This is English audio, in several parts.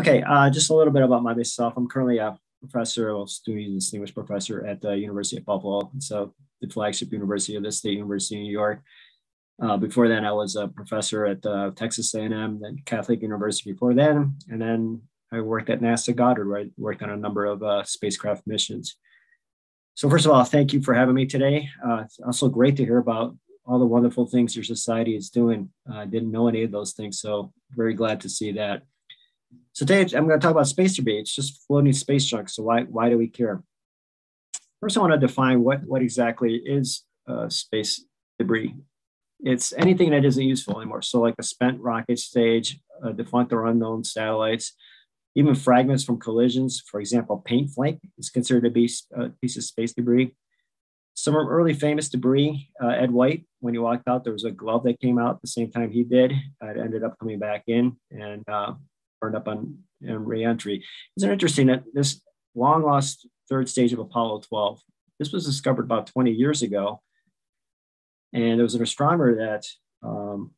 Okay, uh, just a little bit about myself. I'm currently a professor, well, SUNY distinguished professor at the University of Buffalo, so the flagship university of the State University of New York. Uh, before then, I was a professor at uh, Texas A&M, then Catholic University before then, and then I worked at NASA Goddard, where I worked on a number of uh, spacecraft missions. So first of all, thank you for having me today. Uh, it's also great to hear about all the wonderful things your society is doing. I didn't know any of those things, so very glad to see that. Today I'm going to talk about space debris. It's just floating space junk. So why, why do we care? First, I want to define what, what exactly is uh, space debris. It's anything that isn't useful anymore. So like a spent rocket stage, a defunct or unknown satellites, even fragments from collisions. For example, paint flake is considered to be a piece of space debris. Some early famous debris, uh, Ed White, when he walked out, there was a glove that came out the same time he did. It ended up coming back in. And uh, burned up on, on reentry. Isn't interesting that this long lost third stage of Apollo 12, this was discovered about 20 years ago. And there was an astronomer that um,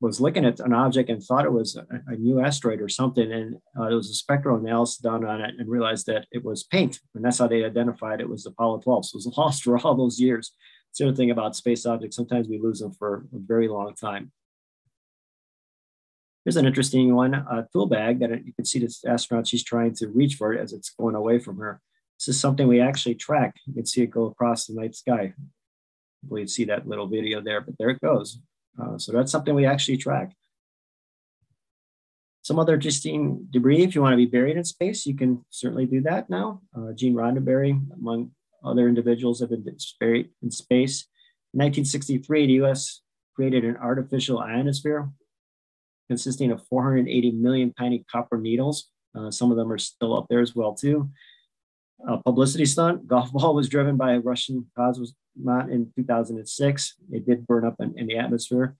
was looking at an object and thought it was a, a new asteroid or something. And uh, there was a spectral analysis done on it and realized that it was paint. And that's how they identified it was Apollo 12. So it was lost for all those years. It's the other thing about space objects. Sometimes we lose them for a very long time. Here's an interesting one, a tool bag that you can see this astronaut, she's trying to reach for it as it's going away from her. This is something we actually track. You can see it go across the night sky. Believe see that little video there, but there it goes. Uh, so that's something we actually track. Some other interesting debris, if you want to be buried in space, you can certainly do that now. Uh, Gene Roddenberry, among other individuals, have been buried in space. In 1963, the US created an artificial ionosphere consisting of 480 million tiny copper needles. Uh, some of them are still up there as well too. A publicity stunt, golf ball was driven by a Russian cosmonaut in 2006. It did burn up in, in the atmosphere.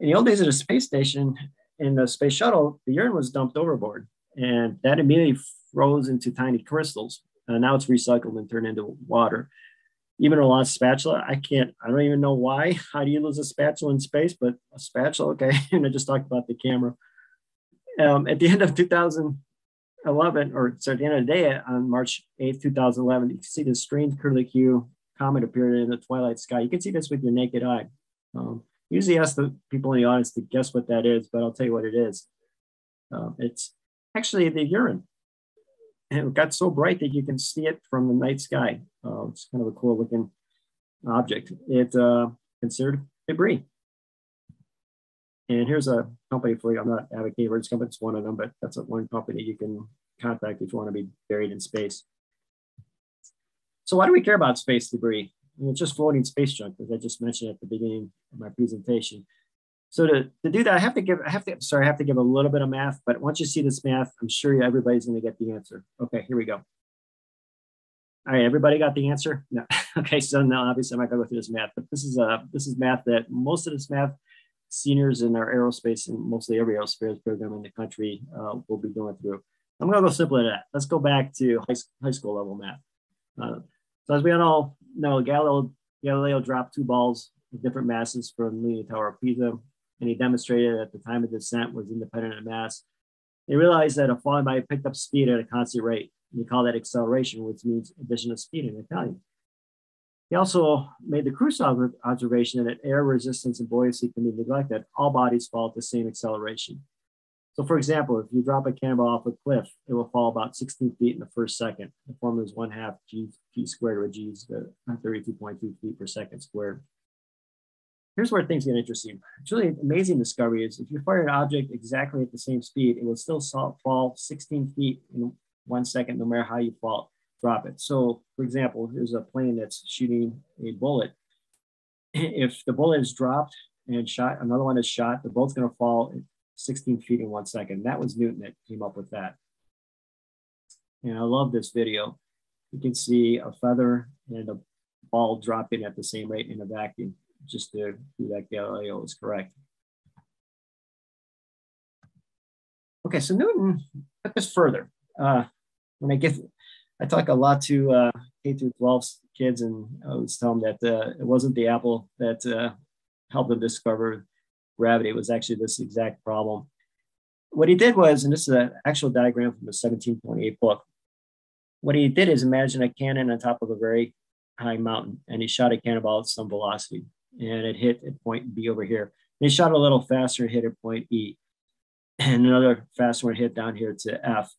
In the old days of the space station, in the space shuttle, the urine was dumped overboard and that immediately froze into tiny crystals. Uh, now it's recycled and turned into water even a lost spatula. I can't, I don't even know why. How do you lose a spatula in space? But a spatula, okay. and I just talked about the camera. Um, at the end of 2011, or so at the end of the day, on March 8th, 2011, you can see this strange curly curlicue comet appeared in the twilight sky. You can see this with your naked eye. Um, usually ask the people in the audience to guess what that is, but I'll tell you what it is. Um, it's actually the urine and it got so bright that you can see it from the night sky. Uh, it's kind of a cool looking object. It's uh, considered debris. And here's a company for you. I'm not advocating for this company, it's one of them, but that's one company you can contact if you want to be buried in space. So why do we care about space debris? It's just floating space junk, as I just mentioned at the beginning of my presentation. So to, to do that, I have to give, I have to, sorry, I have to give a little bit of math, but once you see this math, I'm sure everybody's going to get the answer. Okay, here we go. All right, everybody got the answer? No. okay, so now obviously I'm not gonna go through this math, but this is uh this is math that most of this math seniors in our aerospace and mostly every aerospace program in the country uh, will be going through. I'm gonna go simpler than that. Let's go back to high, high school level math. Uh, so as we all know, Galileo, Galileo dropped two balls with different masses from the Tower of Pisa and he demonstrated that the time of descent was independent of mass. He realized that a falling body picked up speed at a constant rate. He called that acceleration, which means addition of speed in Italian. He also made the crucial observation that air resistance and buoyancy can be neglected. All bodies fall at the same acceleration. So for example, if you drop a cannonball off a cliff, it will fall about 16 feet in the first second. The formula is one half g, squared, or g is 32.2 uh, feet per second squared here's where things get interesting. It's really an amazing discovery is if you fire an object exactly at the same speed, it will still fall 16 feet in one second, no matter how you fall, drop it. So for example, here's a plane that's shooting a bullet. If the bullet is dropped and shot, another one is shot, the bullet's gonna fall 16 feet in one second. That was Newton that came up with that. And I love this video. You can see a feather and a ball dropping at the same rate in a vacuum just to do that Galileo is correct. Okay, so Newton took this further. Uh, when I get, I talk a lot to uh, K through 12 kids, and I always tell them that uh, it wasn't the apple that uh, helped them discover gravity. It was actually this exact problem. what he did was, and this is an actual diagram from the 1728 book. What he did is imagine a cannon on top of a very high mountain, and he shot a cannonball at some velocity, and it hit at point B over here. And he shot a little faster, hit at point E, and another faster one hit down here to F.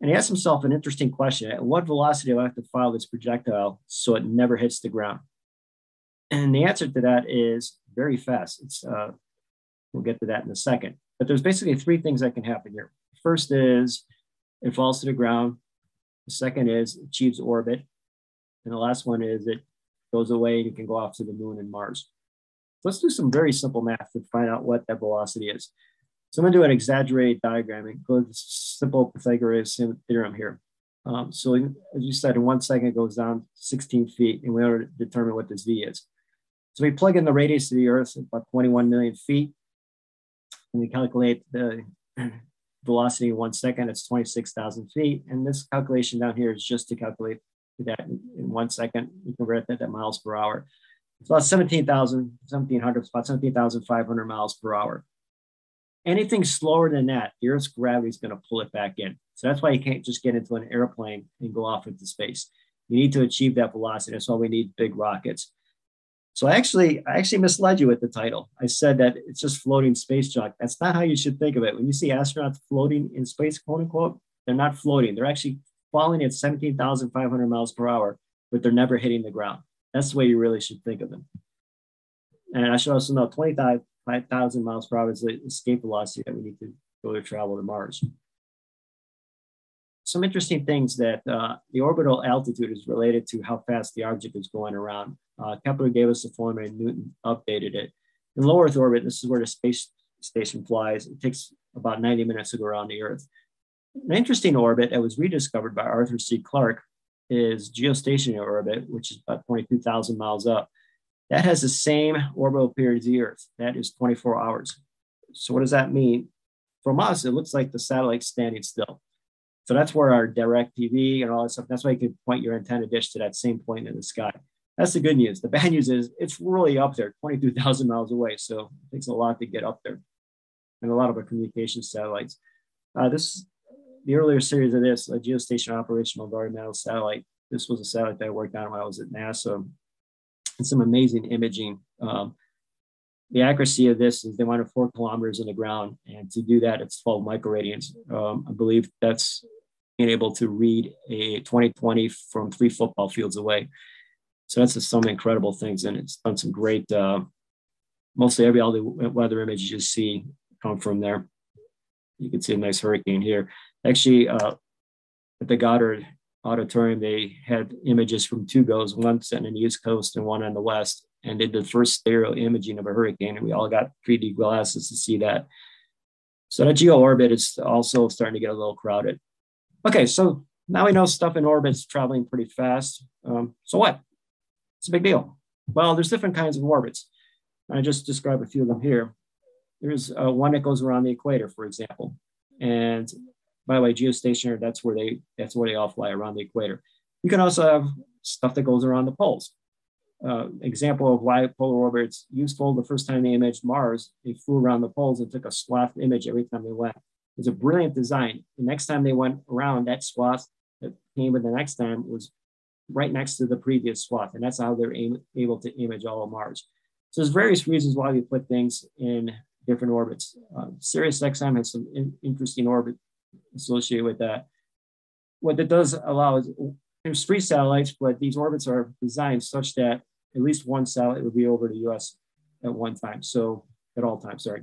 And he asked himself an interesting question: At what velocity do I have to fire this projectile so it never hits the ground? And the answer to that is very fast. It's uh, we'll get to that in a second. But there's basically three things that can happen here. First is it falls to the ground. The second is it achieves orbit. And the last one is it goes away and it can go off to the moon and Mars. Let's do some very simple math to find out what that velocity is. So I'm gonna do an exaggerated diagramming, go to simple Pythagorean theorem here. Um, so as you said, in one second it goes down 16 feet and we to determine what this V is. So we plug in the radius of the Earth, about 21 million feet, and we calculate the velocity in one second, it's 26,000 feet. And this calculation down here is just to calculate that in, in one second. We convert that to miles per hour. It's about 17,000, 1700, about 17,500 miles per hour. Anything slower than that, the Earth's gravity is going to pull it back in. So that's why you can't just get into an airplane and go off into space. You need to achieve that velocity. That's why we need big rockets. So I actually, I actually misled you with the title. I said that it's just floating space junk. That's not how you should think of it. When you see astronauts floating in space, quote unquote, they're not floating. They're actually falling at 17,500 miles per hour, but they're never hitting the ground. That's the way you really should think of them. And I should also note 25, 5,000 miles per hour is the escape velocity that we need to go to travel to Mars. Some interesting things that uh, the orbital altitude is related to how fast the object is going around. Uh, Kepler gave us the formula and Newton updated it. In low Earth orbit, this is where the space station flies. It takes about 90 minutes to go around the Earth. An interesting orbit that was rediscovered by Arthur C. Clarke is geostationary orbit, which is about 22,000 miles up. That has the same orbital period as the Earth. That is 24 hours. So what does that mean? From us, it looks like the satellite's standing still. So that's where our DirecTV and all that stuff, that's why you can point your antenna dish to that same point in the sky. That's the good news. The bad news is it's really up there, 22,000 miles away. So it takes a lot to get up there and a lot of our communication satellites. Uh, this, the earlier series of this, a geostationary operational environmental satellite. This was a satellite that I worked on when I was at NASA. And some amazing imaging. Um, the accuracy of this is they wanted four kilometers in the ground. And to do that, it's 12 microradians. Um, I believe that's being able to read a 2020 from three football fields away. So that's just some incredible things. And it's done some great, uh, mostly every all the weather images you see come from there. You can see a nice hurricane here. Actually, uh, at the Goddard Auditorium, they had images from two GOES, one set on the East Coast and one on the West. And did the first stereo imaging of a hurricane. And we all got 3D glasses to see that. So the geo orbit is also starting to get a little crowded. Okay, so now we know stuff in orbit is traveling pretty fast. Um, so what? It's a big deal. Well, there's different kinds of orbits. I just described a few of them here. There's uh, one that goes around the equator, for example. And by the way, geostationary, that's where they that's where they all fly around the equator. You can also have stuff that goes around the poles. Uh, example of why polar orbit's useful. The first time they imaged Mars, they flew around the poles and took a swath image every time they went It was a brilliant design. The next time they went around, that swath that came with the next time was right next to the previous swath. And that's how they're able to image all of Mars. So there's various reasons why we put things in different orbits. Uh, Sirius XM has some in, interesting orbit associated with that. What it does allow is there's three satellites, but these orbits are designed such that at least one satellite would be over the US at one time. So at all times, sorry.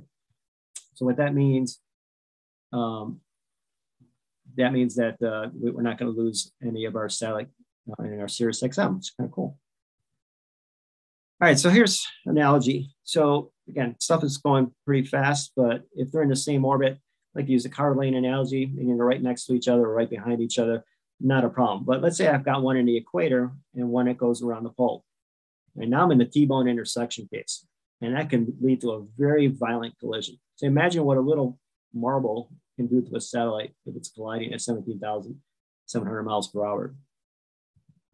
So what that means um, that means that uh, we're not going to lose any of our satellite uh, in our Sirius XM. It's kind of cool. All right, so here's analogy. So again, stuff is going pretty fast, but if they're in the same orbit, like use the car lane analogy, you they're right next to each other or right behind each other, not a problem. But let's say I've got one in the equator and one that goes around the pole. And now I'm in the T-bone intersection case, and that can lead to a very violent collision. So imagine what a little marble can do to a satellite if it's colliding at 17,700 miles per hour.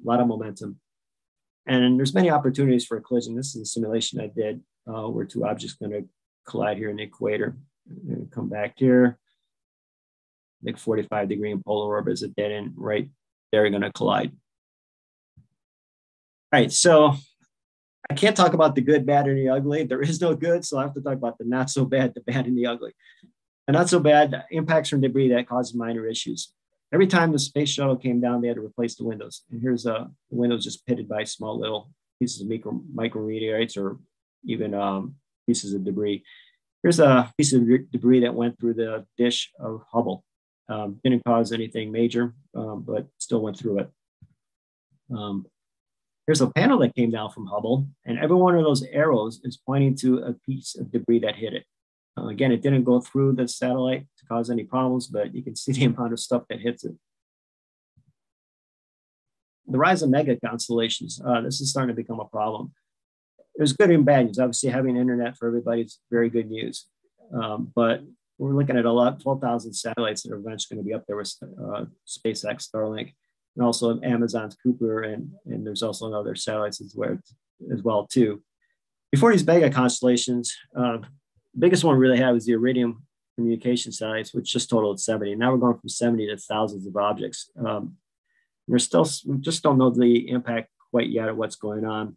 A lot of momentum. And there's many opportunities for a collision. This is a simulation I did uh, where two objects going to collide here in the equator. Come back here. like 45 degree in polar orbit is a dead end right they're going to collide. All right, so I can't talk about the good, bad, and the ugly. There is no good, so I have to talk about the not so bad, the bad, and the ugly. The not so bad impacts from debris that causes minor issues. Every time the space shuttle came down, they had to replace the windows. And here's uh, the windows just pitted by small little pieces of micro, micrometeorites or even um, pieces of debris. Here's a piece of debris that went through the dish of Hubble. Um, didn't cause anything major, um, but still went through it. Um, here's a panel that came down from Hubble, and every one of those arrows is pointing to a piece of debris that hit it. Uh, again, it didn't go through the satellite to cause any problems, but you can see the amount of stuff that hits it. The rise of mega constellations, uh, this is starting to become a problem. There's good and bad news. Obviously, having internet for everybody is very good news. Um, but we're looking at a lot, 12,000 satellites that are eventually going to be up there with uh, SpaceX, Starlink, and also Amazon's Kuiper, and, and there's also other satellites as well, as well too. Before these mega constellations, uh, the biggest one we really had was the Iridium communication satellites, which just totaled 70. Now we're going from 70 to thousands of objects. Um, we're still, we just don't know the impact quite yet of what's going on.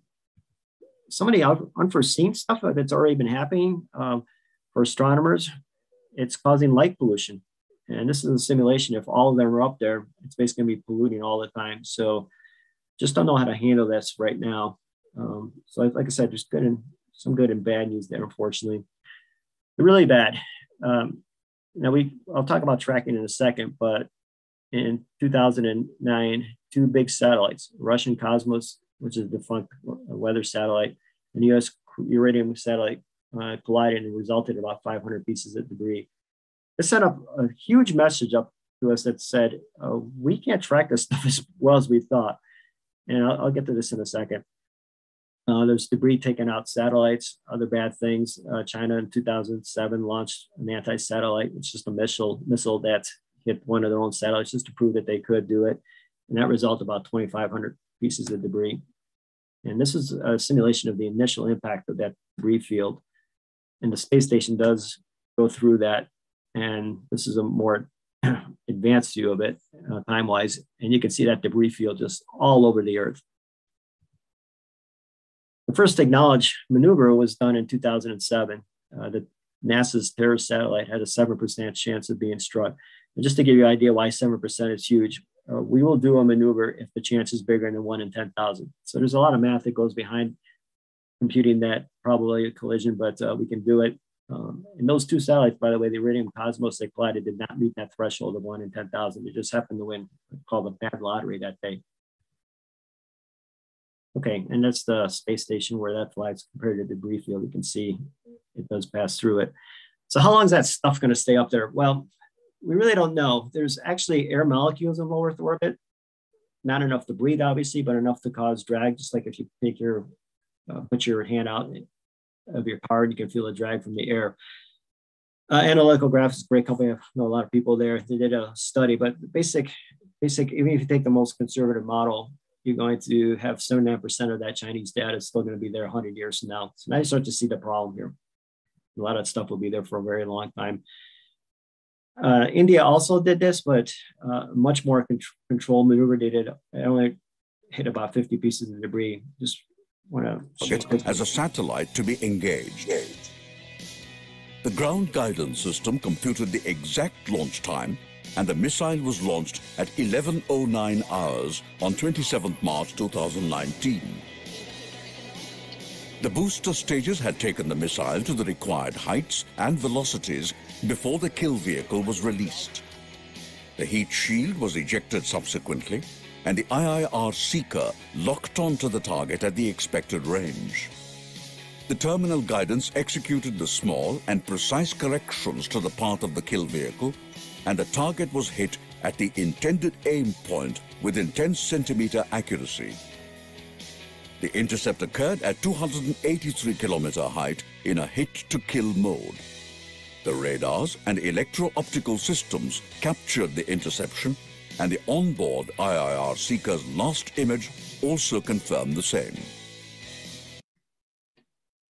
Some of the unforeseen stuff that's already been happening um, for astronomers it's causing light pollution. And this is a simulation. If all of them are up there, it's basically going to be polluting all the time. So just don't know how to handle this right now. Um, so like I said, there's good and some good and bad news there, unfortunately. Really bad. Um, now we, I'll talk about tracking in a second, but in 2009, two big satellites, Russian Cosmos, which is a defunct weather satellite, and U.S. Iridium satellite uh, collided and resulted in about 500 pieces of debris. It sent up a huge message up to us that said, uh, we can't track this stuff as well as we thought. And I'll, I'll get to this in a second. Uh, there's debris taking out satellites, other bad things. Uh, China in 2007 launched an anti-satellite, which is just a missile missile that hit one of their own satellites just to prove that they could do it. And that resulted about 2,500 pieces of debris. And this is a simulation of the initial impact of that debris field and the space station does go through that. And this is a more advanced view of it uh, time wise. And you can see that debris field just all over the Earth. The first acknowledged maneuver was done in 2007. Uh, the NASA's Terra satellite had a 7% chance of being struck. And just to give you an idea why 7% is huge, uh, we will do a maneuver if the chance is bigger than one in 10,000. So there's a lot of math that goes behind computing that probably a collision, but uh, we can do it. Um, and those two satellites, by the way, the Iridium Cosmos they collided did not meet that threshold of one in 10,000. They just happened to win, called a bad lottery that day. Okay, and that's the space station where that flies compared to the debris field. You can see it does pass through it. So how long is that stuff going to stay up there? Well, we really don't know. There's actually air molecules in low Earth orbit. Not enough to breathe, obviously, but enough to cause drag, just like if you take your uh, put your hand out of your car and you can feel the drag from the air. Uh, Analytical Graphics is a great company. I know a lot of people there. They did a study, but basic, basic. Even if you take the most conservative model, you're going to have 79% of that Chinese data is still going to be there 100 years from now. So now you start to see the problem here. A lot of stuff will be there for a very long time. Uh, India also did this, but uh, much more con- controlled maneuver. They did only hit about 50 pieces of debris, just it as a satellite to be engaged. The ground guidance system computed the exact launch time and the missile was launched at 11.09 hours on 27 March 2019. The booster stages had taken the missile to the required heights and velocities before the kill vehicle was released. The heat shield was ejected subsequently, and the IIR seeker locked onto the target at the expected range. The terminal guidance executed the small and precise corrections to the path of the kill vehicle, and the target was hit at the intended aim point within 10 centimeter accuracy. The intercept occurred at 283 kilometer height in a hit-to-kill mode. The radars and electro-optical systems captured the interception and the onboard IIR seeker's last image also confirmed the same.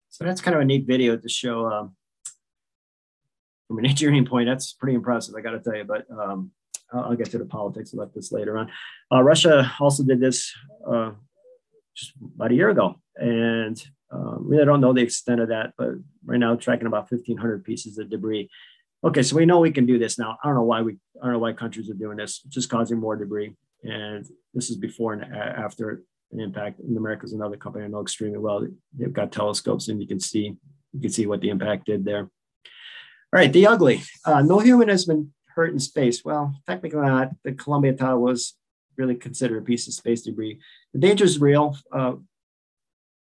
So that's kind of a neat video to show um, from an engineering point, that's pretty impressive, I got to tell you. But um, I'll get to the politics about this later on. Uh, Russia also did this uh, just about a year ago, and uh, really don't know the extent of that, but right now tracking about 1,500 pieces of debris. Okay, so we know we can do this now. I don't know why we, I don't know why countries are doing this, just causing more debris. And this is before and after an impact. And Numerica's another company I know extremely well. They've got telescopes, and you can see you can see what the impact did there. All right, the ugly. Uh, no human has been hurt in space. Well, technically not. The Columbia Tower was really consider a piece of space debris. The danger is real. Uh,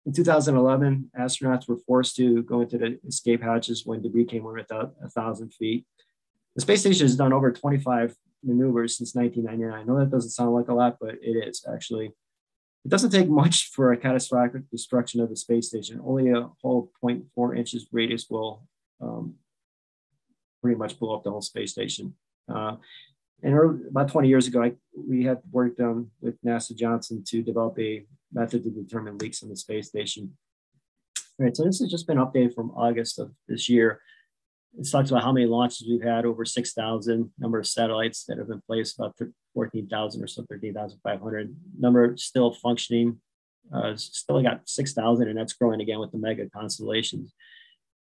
in 2011, astronauts were forced to go into the escape hatches when debris came over a, thousand feet. The space station has done over 25 maneuvers since 1999. I know that doesn't sound like a lot, but it is actually. It doesn't take much for a catastrophic destruction of the space station. Only a whole 0.4 inches radius will um, pretty much blow up the whole space station. Uh, and about 20 years ago, I, we had worked on with NASA Johnson to develop a method to determine leaks in the space station. All right, so this has just been updated from August of this year. It talks about how many launches we've had, over 6,000, number of satellites that have been placed, about 14,000 or so, 13,500. Number still functioning, uh, still got 6,000, and that's growing again with the mega constellations.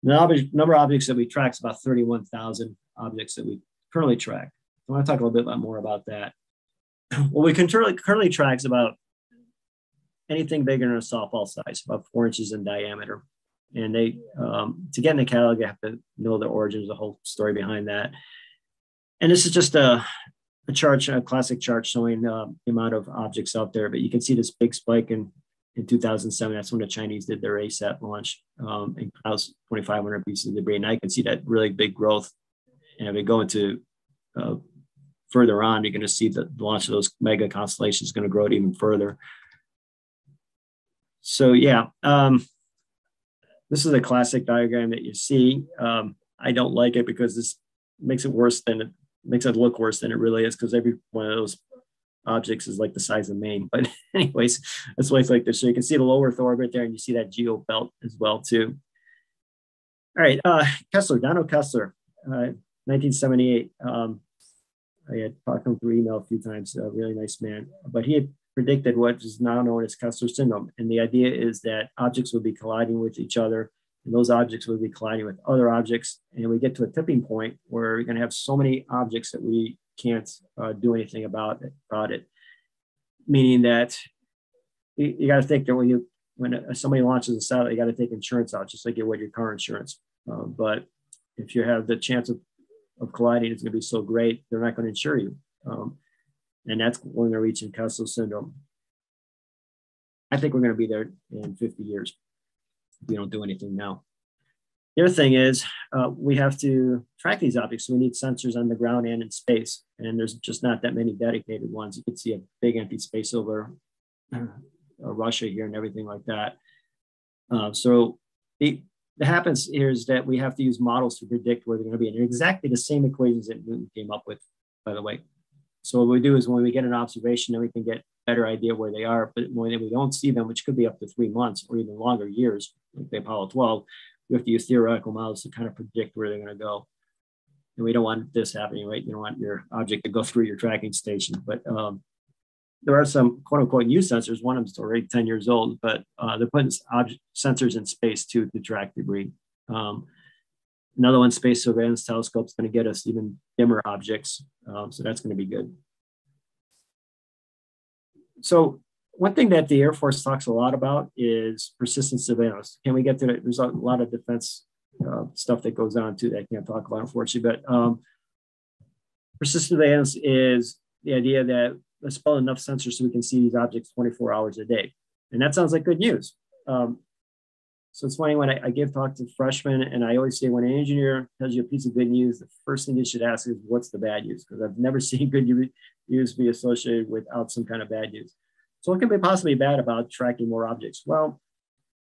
The number of objects that we track is about 31,000 objects that we currently track. I want to talk a little bit more about that. Well, we can currently, currently tracks about anything bigger than a softball size, about four inches in diameter. And they, um, to get in the catalog, you have to know the origins, the whole story behind that. And this is just a, a chart, a classic chart showing uh, the amount of objects out there. But you can see this big spike in, in 2007. That's when the Chinese did their ASAT launch um, and 2,500 pieces of debris. And I can see that really big growth. And if we go into uh, further on, you're going to see that the launch of those mega constellations is going to grow it even further. So yeah, um, this is a classic diagram that you see. Um, I don't like it because this makes it worse than it makes it look worse than it really is because every one of those objects is like the size of Maine. But anyways, that's why it's like this. So you can see the low Earth orbit there, and you see that geo belt as well too. All right, uh, Kessler, Donald Kessler, uh, 1978. Um, I had talked to him through email a few times. A really nice man, but he had predicted what is now known as Kessler syndrome. And the idea is that objects would be colliding with each other, and those objects would be colliding with other objects. And we get to a tipping point where we're going to have so many objects that we can't uh, do anything about it, about it. Meaning that you, you got to think that when you when somebody launches a satellite, you got to take insurance out, just like you would your car insurance. Uh, but if you have the chance of, of colliding, is going to be so great, they're not going to insure you. Um, and that's when they're reaching Kessler syndrome. I think we're going to be there in 50 years if we don't do anything now. The other thing is uh, we have to track these objects. We need sensors on the ground and in space. And there's just not that many dedicated ones. You can see a big empty space over uh, Russia here and everything like that. Uh, so it, what happens here is that we have to use models to predict where they're going to be. And exactly the same equations that Newton came up with, by the way. So what we do is when we get an observation, then we can get a better idea where they are. But when we don't see them, which could be up to three months or even longer years, like the Apollo 12, we have to use theoretical models to kind of predict where they're going to go. And we don't want this happening, right? You don't want your object to go through your tracking station. But um, there are some quote unquote new sensors. One of them's already 10 years old, but uh, they're putting object sensors in space too to track debris. Um, Another one, Space Surveillance Telescope, is going to get us even dimmer objects. Um, so that's going to be good. So one thing that the Air Force talks a lot about is persistent surveillance. Can we get to it? There's a lot of defense uh, stuff that goes on too that I can't talk about, unfortunately. But um, persistent surveillance is the idea that let's enough sensors so we can see these objects 24 hours a day. And that sounds like good news. Um, so it's funny when I, I, give talk to freshmen, and I always say when an engineer tells you a piece of good news, the first thing you should ask is what's the bad news? Because I've never seen good news be associated without some kind of bad news. So what can be possibly bad about tracking more objects? Well,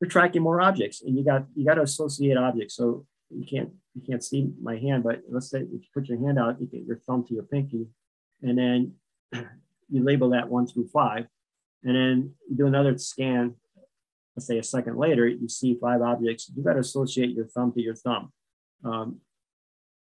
you're tracking more objects, and you got you got to associate objects. So you can't you can't see my hand, but let's say if you put your hand out, you get your thumb to your pinky, and then you label that one through five, and then you do another scan let's say a second later, you see five objects, you got to associate your thumb to your thumb. Um,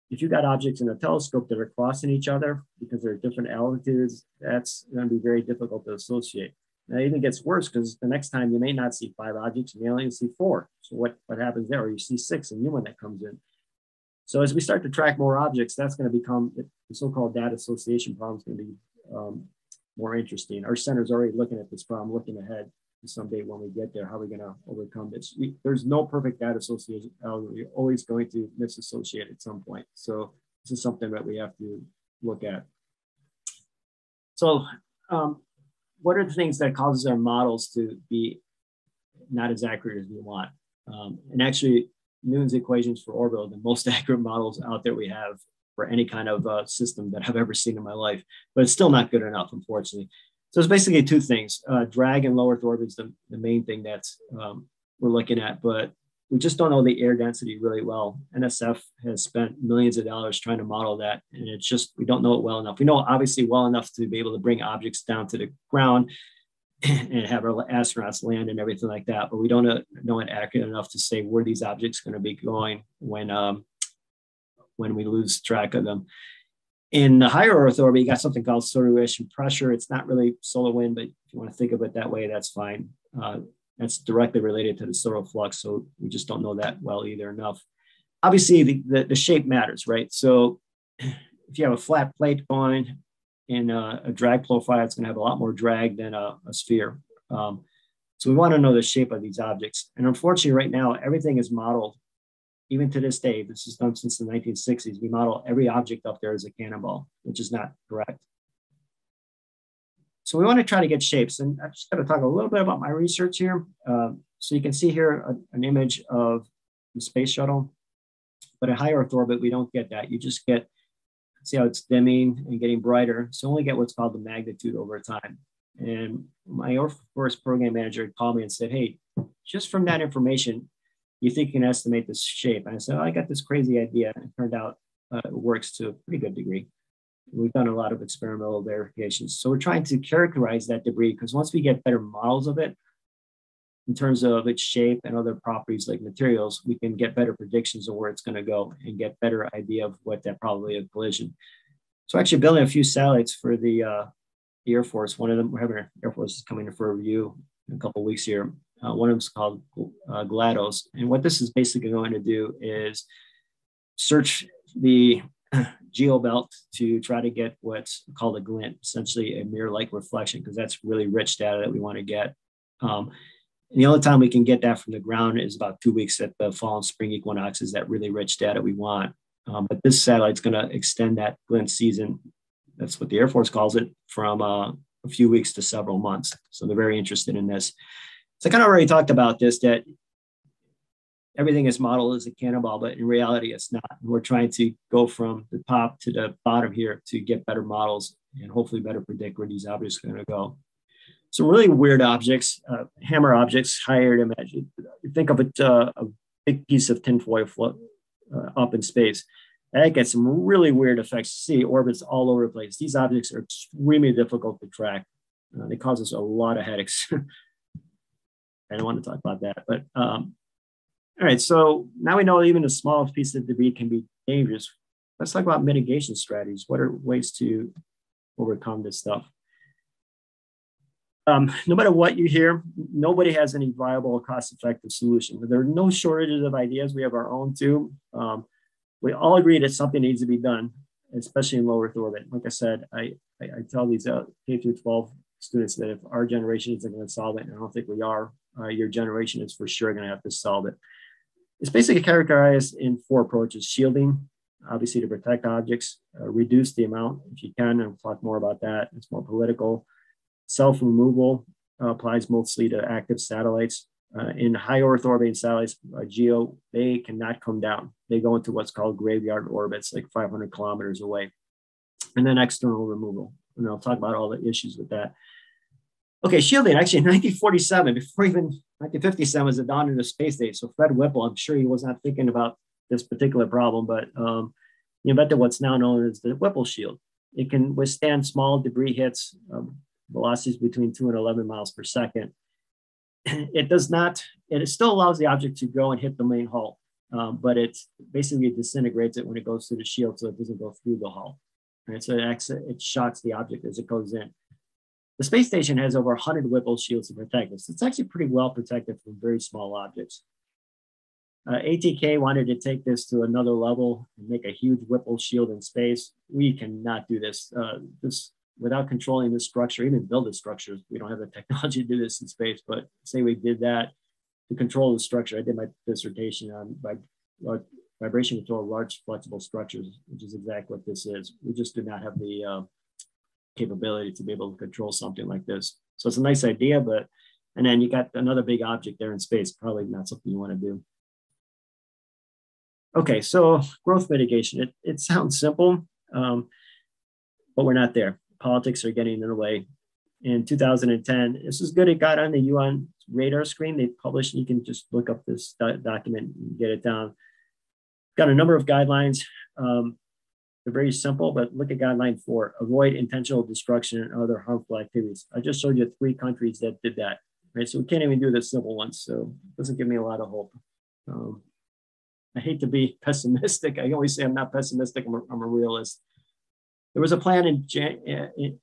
if you got objects in a telescope that are crossing each other because they're different altitudes, that's going to be very difficult to associate. Now, it even gets worse because the next time you may not see five objects, you may only see four. So what, what happens there? Or you see six, a new one that comes in. So as we start to track more objects, that's going to become the so-called data association problem is going to be um, more interesting. Our center is already looking at this problem, looking ahead to someday when we get there, how are we going to overcome this? We, there's no perfect data association. We're always going to misassociate at some point. So this is something that we have to look at. So um, what are the things that causes our models to be not as accurate as we want? Um, and actually, Newton's equations for orbital, the most accurate models out there we have for any kind of uh, system that I've ever seen in my life, but it's still not good enough, unfortunately. So it's basically two things: uh, drag and low Earth orbit is the, the main thing that um, we're looking at, but we just don't know the air density really well. NSF has spent millions of dollars trying to model that, and it's just we don't know it well enough. We know obviously well enough to be able to bring objects down to the ground and have our astronauts land and everything like that, but we don't know it accurate enough to say where these objects are going to be going when um, when we lose track of them. In the higher Earth orbit, you got something called solar radiation pressure. It's not really solar wind, but if you want to think of it that way, that's fine. Uh, that's directly related to the solar flux, so we just don't know that well either enough. Obviously, the, the, the shape matters, right? So if you have a flat plate going in a, a drag profile, it's going to have a lot more drag than a, a sphere. Um, so we want to know the shape of these objects. And unfortunately, right now, everything is modeled even to this day, this is done since the 1960s, we model every object up there as a cannonball, which is not correct. So we want to try to get shapes. And I'm just going to talk a little bit about my research here. Uh, so you can see here a, an image of the space shuttle, but at high Earth orbit, we don't get that. You just get, see how it's dimming and getting brighter. So only get what's called the magnitude over time. And my Air Force program manager called me and said, hey, just from that information, you think you can estimate this shape? And I said, oh, I got this crazy idea. And it turned out uh, it works to a pretty good degree. We've done a lot of experimental verifications. So we're trying to characterize that debris because once we get better models of it, in terms of its shape and other properties like materials, we can get better predictions of where it's going to go and get better idea of what that probability of collision. So actually building a few satellites for the, uh, Air Force. One of them, we're having Air Force is coming in for a review in a couple weeks here. Uh, one of them is called uh, GLaDOS. And what this is basically going to do is search the geobelt to try to get what's called a glint, essentially a mirror-like reflection, because that's really rich data that we want to get. Um, and the only time we can get that from the ground is about two weeks at the fall and spring equinoxes, that really rich data we want. Um, but this satellite's going to extend that glint season. That's what the Air Force calls it from uh, a few weeks to several months. So they're very interested in this. So I kind of already talked about this that everything is modeled as a cannonball, but in reality, it's not. We're trying to go from the top to the bottom here to get better models and hopefully better predict where these objects are going to go. Some really weird objects, uh, HAMR objects, higher to imagine. Think of it, uh, a big piece of tinfoil float uh, up in space. That gets some really weird effects. See orbits all over the place. These objects are extremely difficult to track. Uh, they cause us a lot of headaches. I don't want to talk about that. But um, all right, so now we know even the smallest piece of debris can be dangerous. Let's talk about mitigation strategies. What are ways to overcome this stuff? Um, no matter what you hear, nobody has any viable cost-effective solution. There are no shortages of ideas. We have our own too. Um, we all agree that something needs to be done, especially in low Earth orbit. Like I said, I, I, I tell these uh, K through 12 students that if our generation isn't going to solve it, and I don't think we are, uh, your generation is for sure going to have to solve it. It's basically characterized in four approaches shielding, obviously to protect objects, uh, reduce the amount if you can, and we'll talk more about that. It's more political. Self removal uh, applies mostly to active satellites. Uh, in high Earth orbiting satellites, uh, GEO, they cannot come down. They go into what's called graveyard orbits, like 500 kilometers away. And then external removal. And I'll talk about all the issues with that. Okay, shielding actually in 1947, before even 1957 was the dawn of the space age. So Fred Whipple, I'm sure he was not thinking about this particular problem, but um, he invented what's now known as the Whipple shield. It can withstand small debris hits, um, velocities between two and 11 miles per second. It does not, it still allows the object to go and hit the main hull. um, but it's basically disintegrates it when it goes through the shield, so it doesn't go through the hull. Right, so it, acts, it shocks the object as it goes in. The space station has over 100 Whipple shields to protect us. It's actually pretty well protected from very small objects. Uh, ATK wanted to take this to another level and make a huge Whipple shield in space. We cannot do this. Uh, this without controlling the structure, even build the structures. We don't have the technology to do this in space, but say we did that to control the structure. I did my dissertation on uh, vibration control of large flexible structures, which is exactly what this is. We just do not have the uh, capability to be able to control something like this. So it's a nice idea, but and then you got another big object there in space, probably not something you want to do. Okay, so growth mitigation, it, it sounds simple, um, but we're not there. Politics are getting in the way. In 2010, this is good. It got on the UN radar screen. They published, you can just look up this do document and get it down. Got a number of guidelines. Um, they're very simple, but look at guideline four, avoid intentional destruction and other harmful activities. I just showed you three countries that did that, right? So we can't even do the simple ones. So it doesn't give me a lot of hope. Um, I hate to be pessimistic. I always say I'm not pessimistic. I'm a, I'm a realist. There was a plan in, Jan, in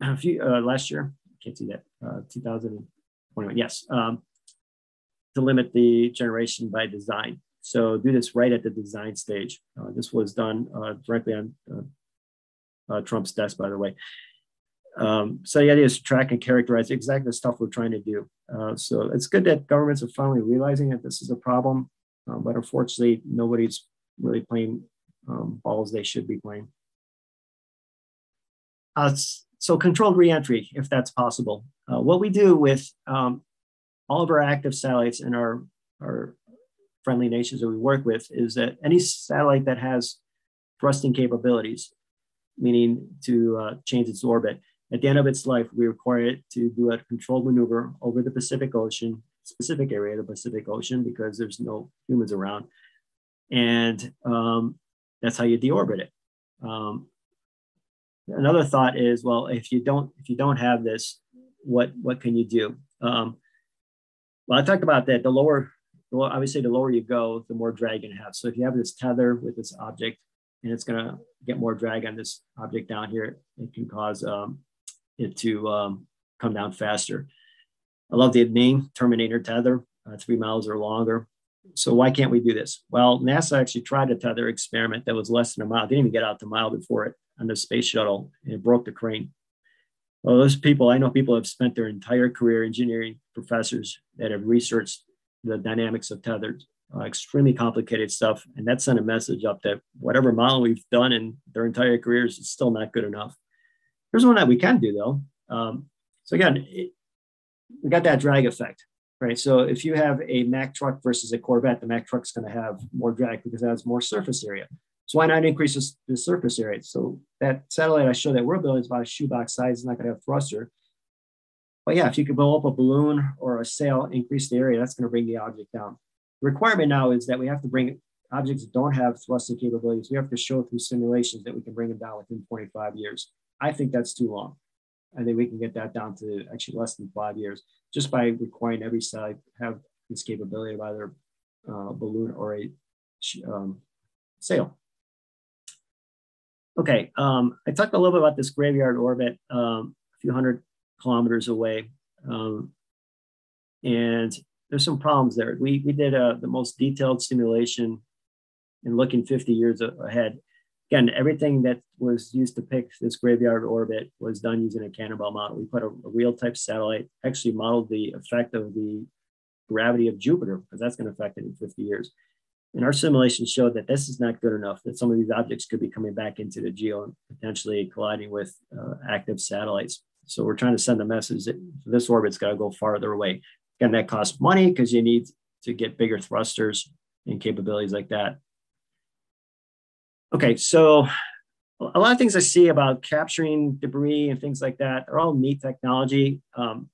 a few uh, last year. Can't see that. Uh, 2021. Yes, um, to limit the generation by design. So do this right at the design stage. Uh, this was done uh, directly on uh, uh, Trump's desk, by the way. Um, so the idea is to track and characterize exactly the stuff we're trying to do. Uh, so it's good that governments are finally realizing that this is a problem, uh, but unfortunately, nobody's really playing um, balls they should be playing. so controlled reentry, if that's possible. what we do with um, all of our active satellites and our, our friendly nations that we work with is that any satellite that has thrusting capabilities, meaning to uh, change its orbit, at the end of its life, we require it to do a controlled maneuver over the Pacific Ocean, specific area of the Pacific Ocean, because there's no humans around. And um, that's how you deorbit it. Um, another thought is, well, if you don't if you don't have this, what what can you do? Um, well, I talked about that. The lower obviously, the lower you go, the more drag you have. So if you have this tether with this object and it's going to get more drag on this object down here, it can cause um, it to um, come down faster. I love the name Terminator tether, uh, three miles or longer. So why can't we do this? Well, NASA actually tried a tether experiment that was less than a mile. They didn't even get out the mile before it on the space shuttle, and it broke the crane. Well, those people, I know people have spent their entire career, engineering professors that have researched the dynamics of tethered, uh, extremely complicated stuff. And that sent a message up that whatever model we've done in their entire careers is still not good enough. Here's one that we can do though. Um, so again, it, we got that drag effect, right? So if you have a Mack truck versus a Corvette, the Mack truck's going to have more drag because it has more surface area. So why not increase the surface area? So that satellite I showed that we're building is about a shoebox size. It's not going to have thruster. But yeah, if you could blow up a balloon or a sail, increase the area, that's going to bring the object down. The requirement now is that we have to bring objects that don't have thrusting capabilities. We have to show through simulations that we can bring them down within 25 years. I think that's too long. I think we can get that down to actually less than five years just by requiring every side have this capability of either uh, balloon or a um, sail. Okay, um, I talked a little bit about this graveyard orbit um, a few hundred kilometers away. Um, and there's some problems there. We, we did uh, the most detailed simulation and looking 50 years ahead. Again, everything that was used to pick this graveyard orbit was done using a Cannonball model. We put a, a real type satellite, actually modeled the effect of the gravity of Jupiter, because that's going to affect it in 50 years. And our simulation showed that this is not good enough, that some of these objects could be coming back into the geo and potentially colliding with uh, active satellites. So we're trying to send a message that this orbit's got to go farther away. Again, that costs money because you need to get bigger thrusters and capabilities like that. Okay, so a lot of things I see about capturing debris and things like that are all neat technology. Um,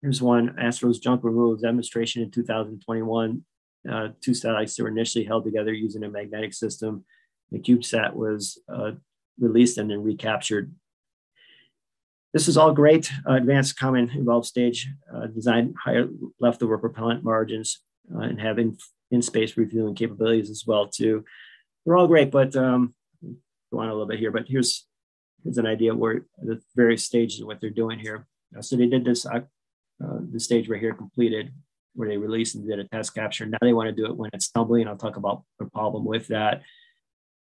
here's one Astro's junk removal demonstration in 2021. Uh, two satellites that were initially held together using a magnetic system. The CubeSat was uh, released and then recaptured this is all great. Uh, advanced common evolved stage uh, design higher left leftover propellant margins uh, and have in, in-space refueling capabilities as well too. They're all great, but um, go on a little bit here. But here's here's an idea where the various stages of what they're doing here. Uh, so they did this, uh, uh, the stage right here completed where they released and did a test capture. Now they want to do it when it's tumbling. And I'll talk about the problem with that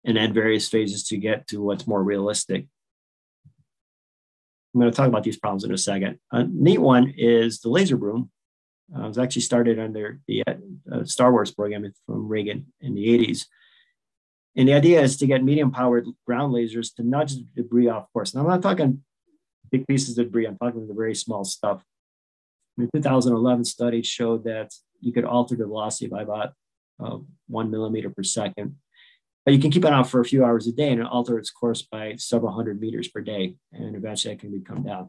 and then various phases to get to what's more realistic. I'm going to talk about these problems in a second. A neat one is the laser broom. Uh, it was actually started under the uh, Star Wars program from Reagan in the 80s. And the idea is to get medium powered ground lasers to nudge debris off course. Now, I'm not talking big pieces of debris, I'm talking the very small stuff. The 2011 study showed that you could alter the velocity by about uh, one millimeter per second. But you can keep it on for a few hours a day and alter its course by several hundred meters per day. And eventually it can come down.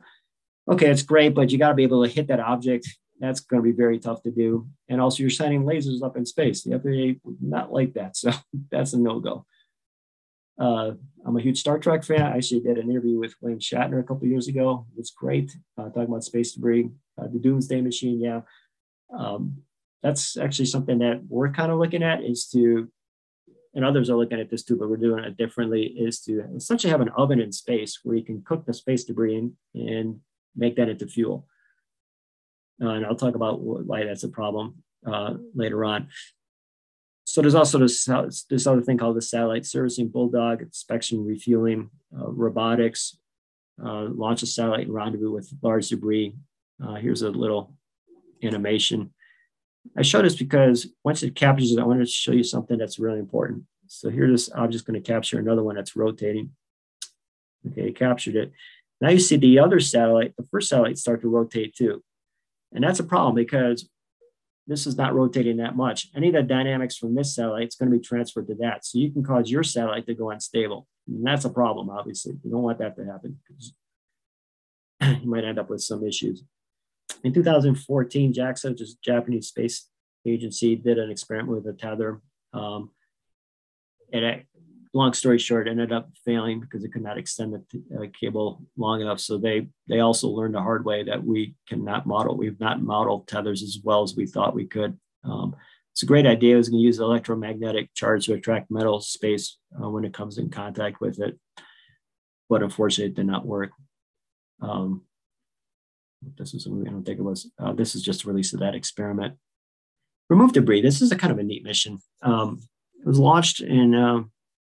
Okay, it's great, but you got to be able to hit that object. That's going to be very tough to do. And also, you're sending lasers up in space. The FAA not like that. So that's a no go. Uh, I'm a huge Star Trek fan. I actually did an interview with William Shatner a couple years ago. It's great uh, talking about space debris, uh, the Doomsday Machine. Yeah, um, that's actually something that we're kind of looking at is to, and others are looking at this too, but we're doing it differently. Is to essentially have an oven in space where you can cook the space debris in and make that into fuel. Uh, and I'll talk about why that's a problem uh, later on. So there's also this, this other thing called the satellite servicing bulldog, inspection, refueling, uh, robotics, uh, launch a satellite rendezvous with large debris. Uh, here's a little animation. I show this because once it captures it, I wanted to show you something that's really important. So here this object's going to capture another one that's rotating. Okay, it captured it. Now you see the other satellite, the first satellite start to rotate too. And that's a problem because this is not rotating that much. Any of the dynamics from this satellite is going to be transferred to that. So you can cause your satellite to go unstable. And that's a problem, obviously. You don't want that to happen because you might end up with some issues. In 2014, JAXA, which is Japanese Space Agency, did an experiment with a tether. Um, and long story short, ended up failing because it could not extend the uh, cable long enough. So they they also learned the hard way that we cannot model. We've not modeled tethers as well as we thought we could. Um, it's a great idea. It was going to use electromagnetic charge to attract metal space uh, when it comes in contact with it, but unfortunately, it did not work. Um, this is I don't think it was. Uh, this is just a release of that experiment. Remove debris. This is a kind of a neat mission. Um, it was launched and uh,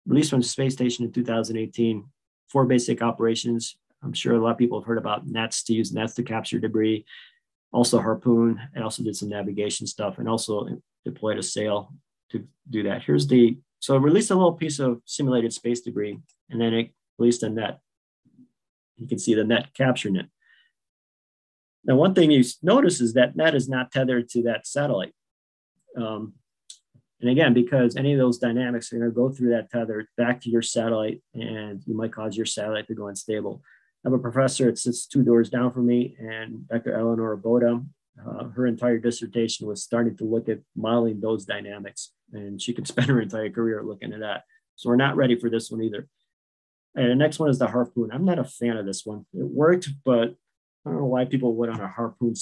released from the space station in 2018. Four basic operations. I'm sure a lot of people have heard about nets to use nets to capture debris. Also harpoon. and also did some navigation stuff and also deployed a sail to do that. Here's the, so it released a little piece of simulated space debris and then it released a net. You can see the net capturing it. Now, one thing you notice is that net is not tethered to that satellite. Um, and again, because any of those dynamics are going to go through that tether back to your satellite, and you might cause your satellite to go unstable. I have a professor that sits two doors down from me, and Dr. Eleanor Botta. Uh, her entire dissertation was starting to look at modeling those dynamics, and she could spend her entire career looking at that. So we're not ready for this one either. And the next one is the harpoon. I'm not a fan of this one. It worked, but I don't know why people would on a harpoon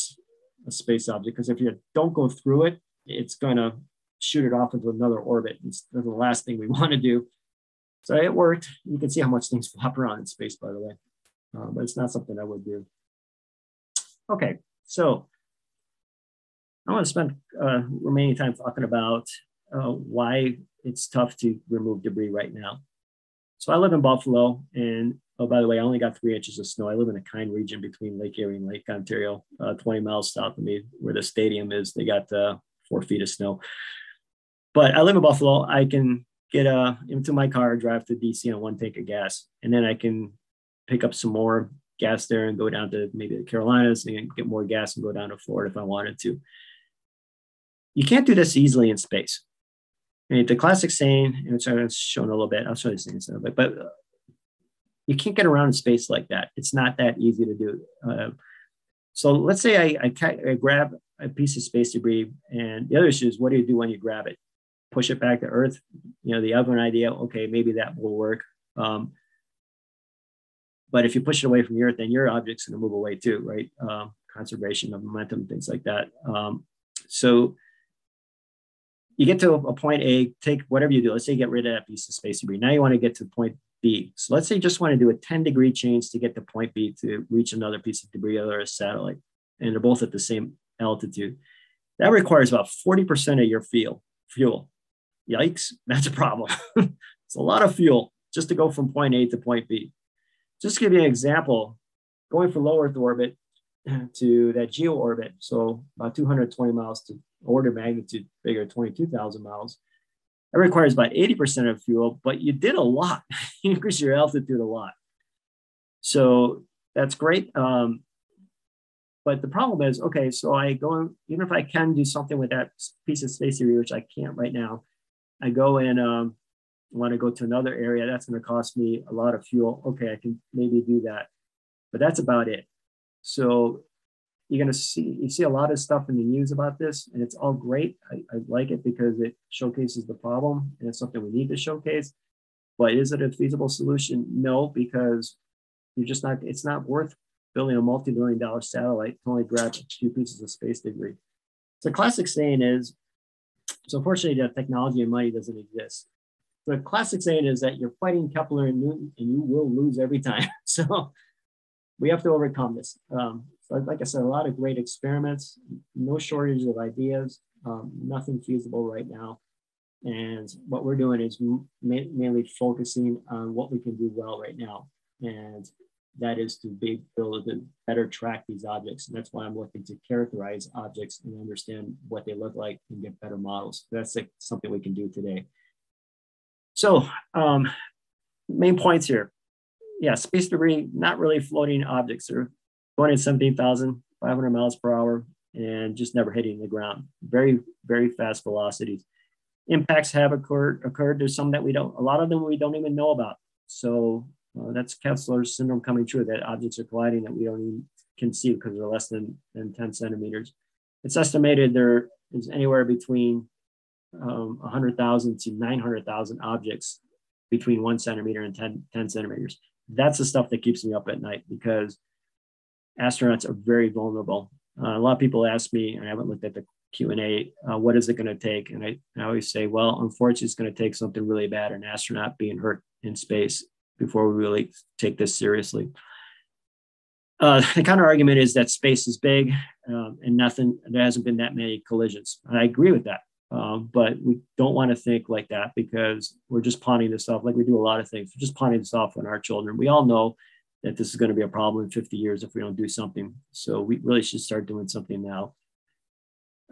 a space object because if you don't go through it, it's going to shoot it off into another orbit. It's the last thing we want to do. So it worked. You can see how much things flop around in space, by the way, uh, but it's not something I would do. Okay, so I want to spend uh, remaining time talking about uh, why it's tough to remove debris right now. So I live in Buffalo, and oh, by the way, I only got three inches of snow. I live in a kind region between Lake Erie and Lake Ontario, uh, 20 miles south of me, where the stadium is. They got uh, four feet of snow. But I live in Buffalo. I can get uh, into my car, drive to DC on one tank of gas, and then I can pick up some more gas there and go down to maybe the Carolinas and get more gas and go down to Florida if I wanted to. You can't do this easily in space. And the classic saying, which I've shown a little bit, I'll show this in a little bit, but you can't get around in space like that. It's not that easy to do. Uh, so let's say I, I, I, grab a piece of space debris, and the other issue is what do you do when you grab it? push it back to earth you know the other idea okay maybe that will work um, but if you push it away from the earth then your object's going to move away too right um, conservation of momentum things like that um, so you get to a point A, take whatever you do. Let's say you get rid of that piece of space debris. Now you want to get to point B. So let's say you just want to do a 10 degree change to get to point B to reach another piece of debris or a satellite. And they're both at the same altitude. That requires about 40% of your fuel. fuel. Yikes, that's a problem. it's a lot of fuel just to go from point A to point B. Just to give you an example, going from low Earth orbit to that geo orbit, so about 220 miles to order magnitude bigger, 22,000 miles. That requires about 80% of fuel, but you did a lot. you increase your altitude a lot. So that's great. Um, but the problem is, okay, so I go, even if I can do something with that piece of space area, which I can't right now, I go and um, want to go to another area. That's going to cost me a lot of fuel. Okay, I can maybe do that, but that's about it. So you're going to see you see a lot of stuff in the news about this and it's all great. I, I, like it because it showcases the problem and it's something we need to showcase. But is it a feasible solution? No because you're just not it's not worth building a multi-billion dollar satellite to only grab a few pieces of space debris. So classic saying is so unfortunately that technology and money doesn't exist. The classic saying is that you're fighting kepler and newton and you will lose every time. So we have to overcome this. Um, so like I said, a lot of great experiments, no shortage of ideas, um, nothing feasible right now. And what we're doing is ma mainly focusing on what we can do well right now. And that is to be able to better track these objects. And that's why I'm looking to characterize objects and understand what they look like and get better models. That's like something we can do today. So um, main points here. Yeah, space debris, not really floating objects. They're going at 17,500 miles per hour and just never hitting the ground. Very, very fast velocities. Impacts have occurred. Occurred. There's some that we don't. A lot of them we don't even know about. So uh, that's Kessler's syndrome coming true. That objects are colliding that we don't even can see because they're less than, than 10 centimeters. It's estimated there is anywhere between um, 100,000 to 900,000 objects between one centimeter and 10, 10 centimeters. That's the stuff that keeps me up at night because astronauts are very vulnerable. Uh, a lot of people ask me, and I haven't looked at the Q&A, uh, what is it going to take? And I, I always say, well, unfortunately, it's going to take something really bad, an astronaut being hurt in space before we really take this seriously. Uh, the counter argument is that space is big um, and nothing, there hasn't been that many collisions. And I agree with that. Um, but we don't want to think like that because we're just pawning this off like we do a lot of things. We're just pawning this off on our children. We all know that this is going to be a problem in 50 years if we don't do something. So we really should start doing something now.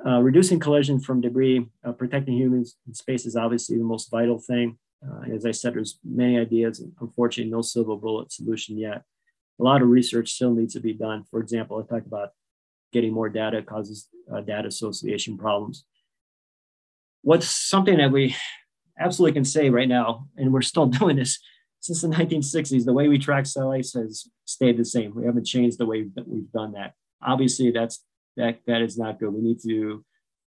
Uh, reducing collision from debris, uh, protecting humans in space is obviously the most vital thing. Uh, as I said, there's many ideas. Unfortunately, no silver bullet solution yet. A lot of research still needs to be done. For example, I talked about getting more data causes uh, data association problems. What's something that we absolutely can say right now, and we're still doing this, since the 1960s, the way we track cell satellites has stayed the same. We haven't changed the way that we've done that. Obviously, that's that that is not good. We need to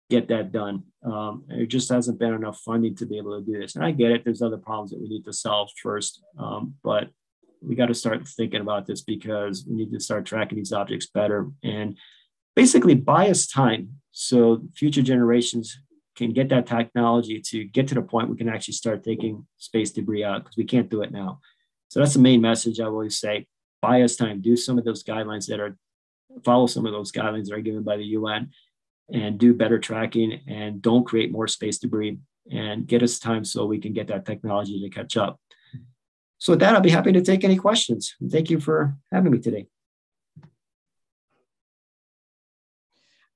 get that done. Um, it just hasn't been enough funding to be able to do this. And I get it. There's other problems that we need to solve first, um, but we got to start thinking about this because we need to start tracking these objects better and basically us time so future generations can get that technology to get to the point we can actually start taking space debris out because we can't do it now. So that's the main message I always say. Buy us time, do some of those guidelines that are follow some of those guidelines that are given by the UN and do better tracking and don't create more space debris and get us time so we can get that technology to catch up. So with that, I'll be happy to take any questions. Thank you for having me today.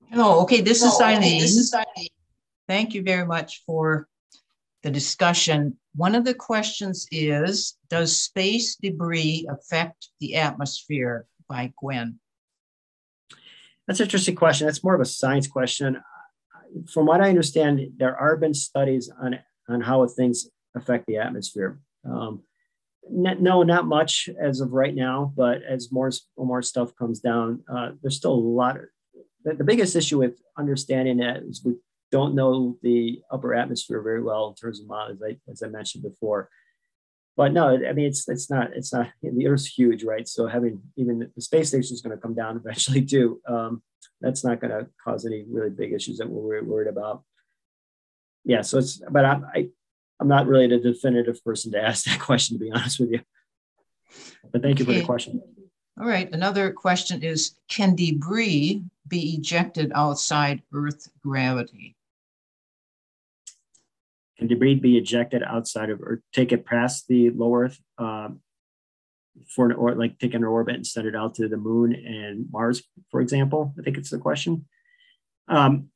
Hello, okay, this is Eileen. Thank you very much for the discussion. One of the questions is Does space debris affect the atmosphere by Gwen? That's an interesting question. That's more of a science question. From what I understand, there are been studies on, on how things affect the atmosphere. Um, no, not much as of right now, but as more more stuff comes down, uh, there's still a lot. Of, the, the biggest issue with understanding that is we don't know the upper atmosphere very well in terms of as I, as I mentioned before. But no, I mean it's it's not it's not the Earth's huge, right? So having even the space station is going to come down eventually too. Um, that's not going to cause any really big issues that we're worried about. yeah, so it's, but I'm, I, I'm not really the definitive person to ask that question, to be honest with you. But thank you for the question. All right, another question is, can debris be ejected outside Earth gravity? Can debris be ejected outside of or take it past the low Earth um, for an or like take an orbit and send it out to the moon and Mars, for example? I think it's the question. Um,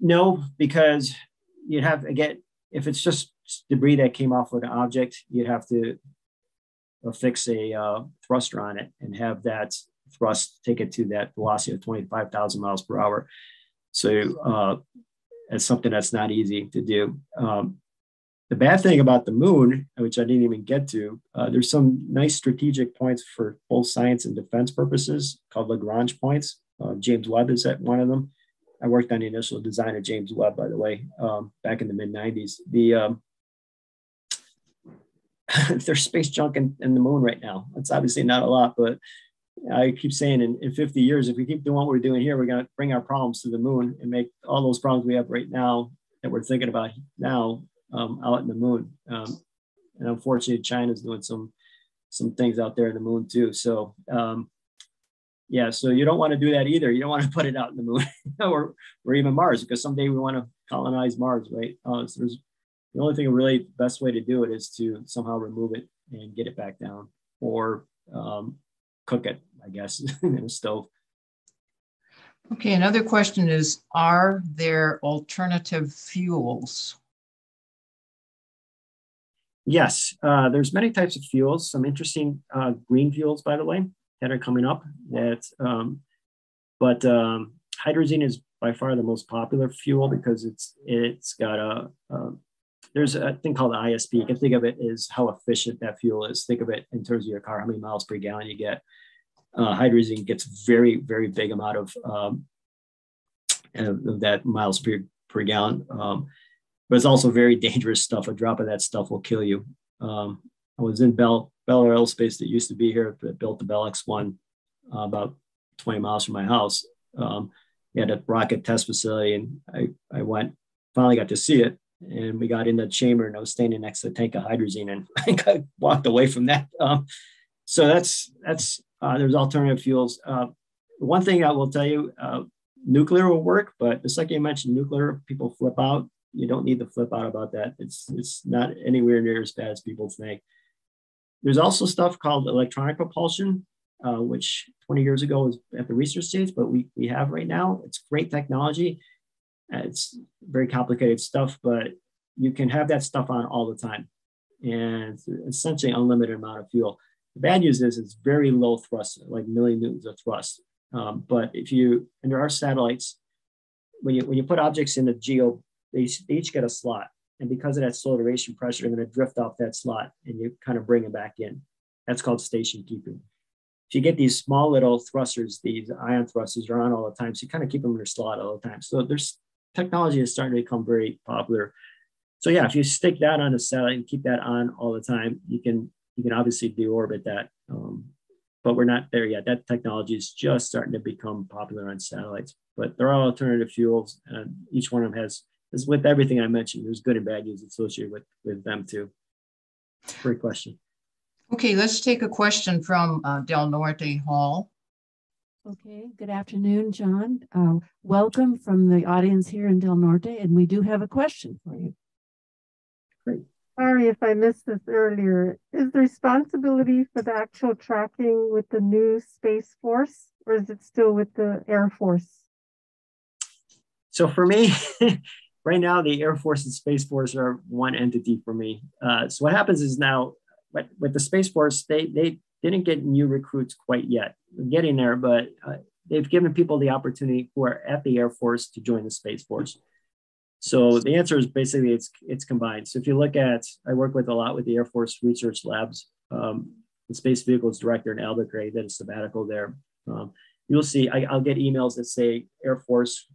no, because you'd have again, if it's just debris that came off with an object, you'd have to affix a uh, thruster on it and have that thrust take it to that velocity of 25,000 miles per hour. So uh, it's something that's not easy to do. Um, the bad thing about the moon, which I didn't even get to, uh, there's some nice strategic points for both science and defense purposes called Lagrange points. Uh, James Webb is at one of them. I worked on the initial design of James Webb, by the way, um, back in the mid 90s. The um, there's space junk in, in, the moon right now. It's obviously not a lot, but I keep saying in, in 50 years, if we keep doing what we're doing here, we're going to bring our problems to the moon and make all those problems we have right now that we're thinking about now um, out in the moon. Um, and unfortunately, China's doing some some things out there in the moon too. So um, yeah, so you don't want to do that either. You don't want to put it out in the moon or or even Mars because someday we want to colonize Mars, right? Uh, so there's the only thing really best way to do it is to somehow remove it and get it back down or um, cook it, I guess, in a stove. Okay, another question is Are there alternative fuels? Yes, uh, there's many types of fuels. Some interesting uh, green fuels, by the way, that are coming up. That, um, but um, hydrogen is by far the most popular fuel because it's it's got a, a there's a thing called ISP. You can think of it as how efficient that fuel is. Think of it in terms of your car, how many miles per gallon you get. Uh, hydrogen gets very, very big amount of, um, of that miles per, per gallon. Um, but it's also very dangerous stuff. A drop of that stuff will kill you. Um, I was in Bell, Bell Aerospace that used to be here that built the Bell X1 uh, about 20 miles from my house. Um, we had a rocket test facility and I, I went, finally got to see it and we got in the chamber and I was standing next to a tank of hydrazine, and I walked away from that. Um, so that's that's uh, there's alternative fuels. Uh, one thing I will tell you, uh, nuclear will work, but the second you mention nuclear, people flip out. You don't need to flip out about that. It's it's not anywhere near as bad as people think. There's also stuff called electronic propulsion, uh, which 20 years ago was at the research stage, but we we have right now. It's great technology it's very complicated stuff, but you can have that stuff on all the time and essentially unlimited amount of fuel. The bad news is it's very low thrust, like millinewtons of thrust. Um, but if you, and there are satellites, when you, when you put objects in the geo, they, they each get a slot. And because of that solar radiation pressure, they're going to drift off that slot and you kind of bring them back in. That's called station keeping. If you get these small little thrusters, these ion thrusters are on all the time. So you kind of keep them in their slot all the time. So there's technology is starting to become very popular. So yeah, if you stick that on a satellite and keep that on all the time, you can you can obviously deorbit that. Um, but we're not there yet. That technology is just starting to become popular on satellites. But there are alternative fuels, and each one of them has, as with everything I mentioned, there's good and bad news associated with with them too. Great question. Okay, let's take a question from uh, Del Norte Hall. Okay, good afternoon, John. Uh, welcome from the audience here in Del Norte, and we do have a question for you. Great. Sorry if I missed this earlier. Is the responsibility for the actual tracking with the new Space Force, or is it still with the Air Force? So for me, right now, the Air Force and Space Force are one entity for me. Uh, so what happens is now, with, with the Space Force, they they didn't get new recruits quite yet. We're getting there, but uh, they've given people the opportunity who are at the Air Force to join the Space Force. So the answer is basically it's it's combined. So if you look at, I work with a lot with the Air Force Research Labs, um, the Space Vehicles Director in Albuquerque, that is sabbatical there. Um, you'll see I, will get emails that say Air Force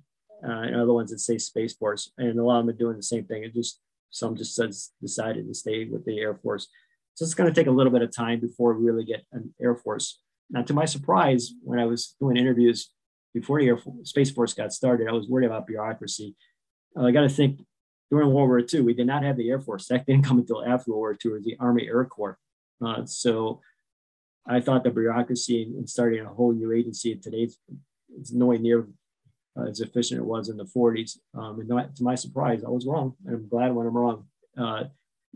uh, and other ones that say Space Force, and a lot of them are doing the same thing. It just some just says decided to stay with the Air Force. So it's going to take a little bit of time before we really get an Air Force. Now, to my surprise, when I was doing interviews before the Air Force, Space Force got started, I was worried about bureaucracy. Uh, I got to think during World War II, we did not have the Air Force. That didn't come until after World War II. Was the Army Air Corps. Uh, so I thought the bureaucracy in starting a whole new agency today is nowhere near uh, as efficient it was in the 40s. Um, and not, to my surprise, I was wrong. I'm glad when I'm wrong. Uh,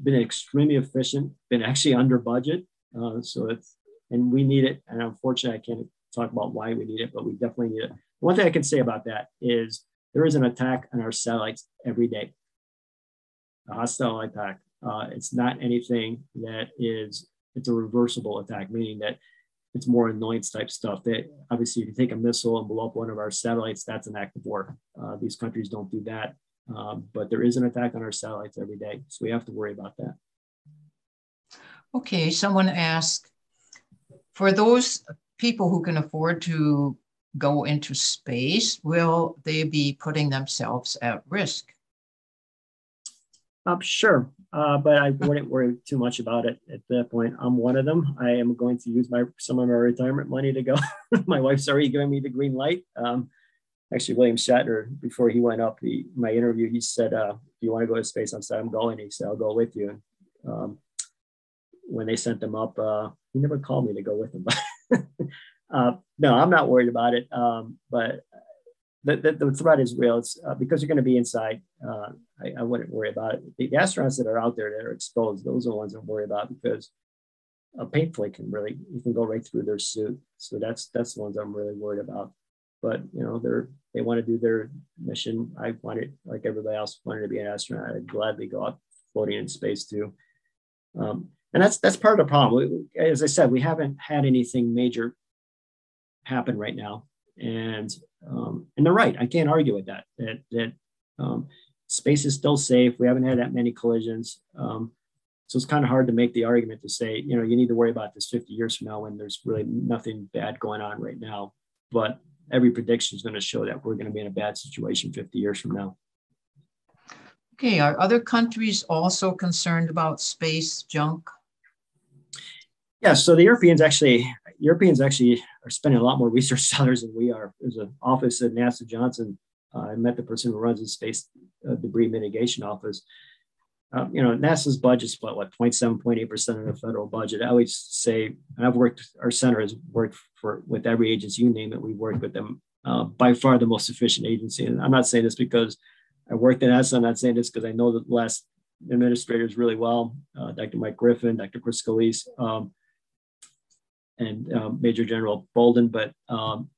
been extremely efficient, been actually under budget. Uh, so it's, and we need it. And unfortunately, I can't talk about why we need it, but we definitely need it. One thing I can say about that is there is an attack on our satellites every day, a hostile attack. Uh, it's not anything that is, it's a reversible attack, meaning that it's more annoyance type stuff that obviously if you take a missile and blow up one of our satellites, that's an act of war. Uh, these countries don't do that. Um, but there is an attack on our satellites every day. So we have to worry about that. Okay, someone asked, for those people who can afford to go into space, will they be putting themselves at risk? Um, sure, uh, but I wouldn't worry too much about it at that point. I'm one of them. I am going to use my some of my retirement money to go. my wife's already giving me the green light. Um, actually, William Shatner, before he went up, my interview, he said, uh, "Do you want to go to space?" I said, "I'm going." He said, "I'll go with you." And, um, when they sent him up, uh, he never called me to go with him. uh, no, I'm not worried about it. Um, but the, the, the, threat is real. It's uh, because you're going to be inside. I, I, wouldn't worry about it. The, astronauts that are out there that are exposed, those are the ones I'm worried about because a paint flake can really you can go right through their suit. So that's that's the ones I'm really worried about. But you know, they're they want to do their mission. I wanted, like everybody else, wanted to be an astronaut. I'd gladly go out floating in space too. Um, and that's that's part of the problem. We, as I said, we haven't had anything major happen right now, and um, and they're right. I can't argue with that. That that um, space is still safe. We haven't had that many collisions. Um, so it's kind of hard to make the argument to say, you know, you need to worry about this 50 years from now when there's really nothing bad going on right now. But every prediction is going to show that we're going to be in a bad situation 50 years from now. Okay, are other countries also concerned about space junk? Yeah, so the Europeans actually Europeans actually are spending a lot more research dollars than we are. There's an office at NASA Johnson. Uh, I met the person who runs the space uh, debris mitigation office. Uh, you know, NASA's budget is what, what 0.7, 0.8% of the federal budget. I always say, and I've worked, our center has worked for with every agency, you name it, we've worked with them. Uh, by far the most efficient agency. And I'm not saying this because I worked at NASA. I'm not saying this because I know the last administrators really well, uh, Dr. Mike Griffin, Dr. Chris Scolese. Um, and um, Major General Bolden, but um,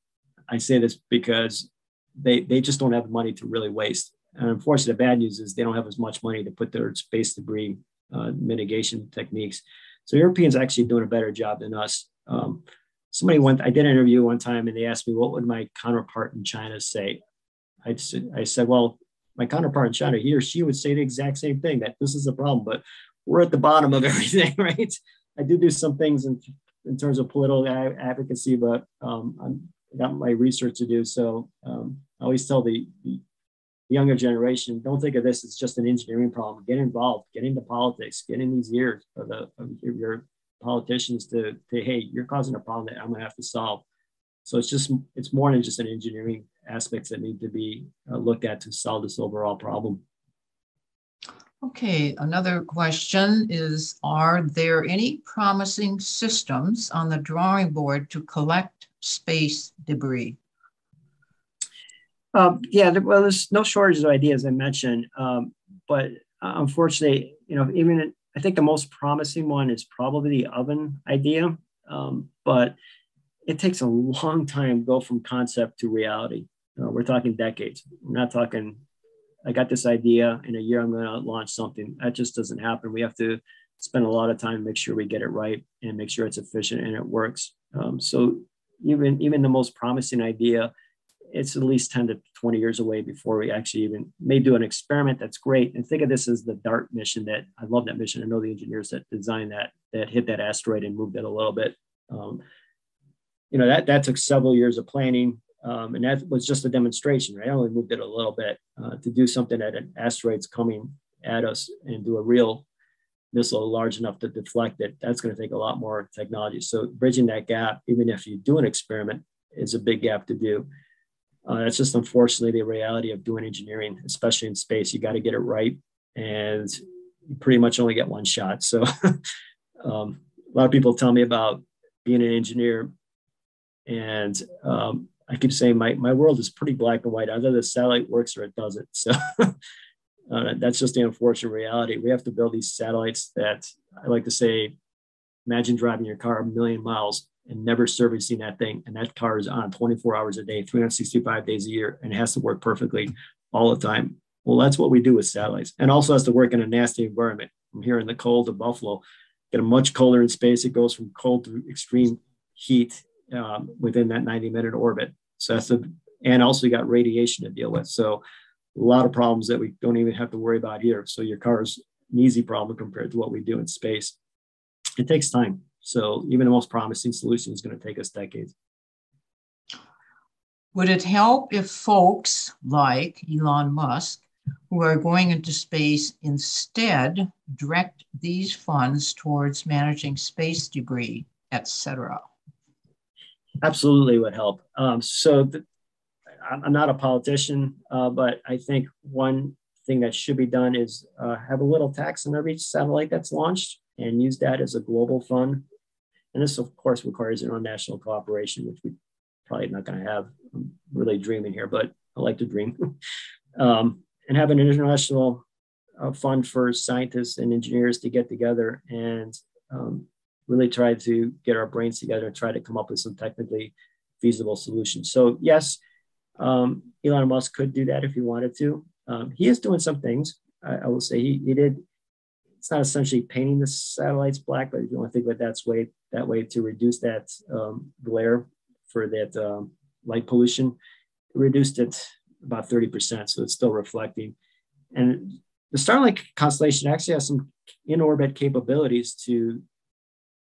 I say this because they they just don't have the money to really waste. And unfortunately, the bad news is they don't have as much money to put their space debris uh, mitigation techniques. So Europeans are actually doing a better job than us. Um, somebody went, I did an interview one time and they asked me, what would my counterpart in China say? I, I said, well, my counterpart in China, he or she would say the exact same thing that this is a problem, but we're at the bottom of everything, right? I do do some things in in terms of political advocacy, but um, I got my research to do. So um, I always tell the, the, younger generation, don't think of this as just an engineering problem. Get involved, get into politics, get in these ears of, the, of your politicians to, to, hey, you're causing a problem that I'm gonna have to solve. So it's just, it's more than just an engineering aspects that need to be uh, looked at to solve this overall problem. Okay, another question is, are there any promising systems on the drawing board to collect space debris? Um, yeah, well, there's no shortage of ideas I mentioned, um, but uh, unfortunately, you know, even I think the most promising one is probably the oven idea, um, but it takes a long time to go from concept to reality. Uh, we're talking decades. We're not talking I got this idea in a year, I'm going to launch something. That just doesn't happen. We have to spend a lot of time make sure we get it right and make sure it's efficient and it works. Um, so even even the most promising idea, it's at least 10 to 20 years away before we actually even may do an experiment. That's great. And think of this as the DART mission that I love that mission. I know the engineers that designed that, that hit that asteroid and moved it a little bit. Um, you know, that, that took several years of planning, um, and that was just a demonstration, right? I only moved it a little bit uh, to do something that an asteroid's coming at us and do a real missile large enough to deflect it. That's going to take a lot more technology. So bridging that gap, even if you do an experiment, is a big gap to do. Uh, that's just unfortunately the reality of doing engineering, especially in space. You got to get it right, and you pretty much only get one shot. So, um, a lot of people tell me about being an engineer, and um, I keep saying my my world is pretty black and white. Either the satellite works or it doesn't. So. Uh, that's just the unfortunate reality. We have to build these satellites that I like to say, imagine driving your car a million miles and never servicing that thing. And that car is on 24 hours a day, 365 days a year, and has to work perfectly all the time. Well, that's what we do with satellites. And also has to work in a nasty environment. I'm here in the cold of Buffalo, get a much colder in space. It goes from cold to extreme heat um, within that 90 minute orbit. So that's a, and also you got radiation to deal with. So a lot of problems that we don't even have to worry about here. So your car is an easy problem compared to what we do in space. It takes time. So even the most promising solution is going to take us decades. Would it help if folks like Elon Musk, who are going into space, instead direct these funds towards managing space debris, etc.? Absolutely would help. Um, so I'm not a politician, uh, but I think one thing that should be done is uh, have a little tax on every satellite that's launched and use that as a global fund and this, of course, requires international cooperation, which we probably not going to have. I'm really dreaming here, but I like to dream. um, and have an international uh, fund for scientists and engineers to get together and um, really try to get our brains together and try to come up with some technically feasible solutions. So, yes, um, Elon Musk could do that if he wanted to. Um, he is doing some things. I, I will say he, he did it's not essentially painting the satellites black, but if you want to think about that's way that way to reduce that um, glare for that um, light pollution, reduced it about 30%. So it's still reflecting. And the Starlink constellation actually has some in-orbit capabilities to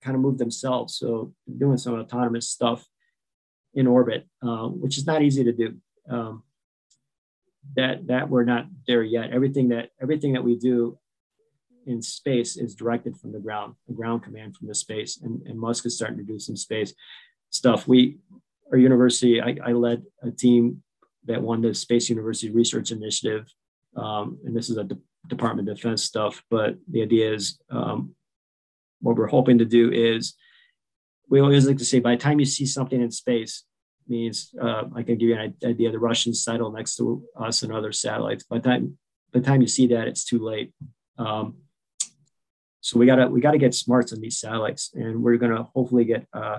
kind of move themselves. So doing some autonomous stuff in orbit, uh, which is not easy to do. Um, that that we're not there yet. Everything that everything that we do in space is directed from the ground, the ground command from the space. And, and Musk is starting to do some space stuff. We, our university, I, I led a team that won the Space University Research Initiative. Um, and this is a De- Department of Defense stuff, but the idea is um, what we're hoping to do is we always like to say by the time you see something in space, means uh, I can give you an idea. The Russians settle next to us and other satellites. By the time by the time you see that, it's too late. Um, so we gotta we gotta get smarts on these satellites, and we're gonna hopefully get uh,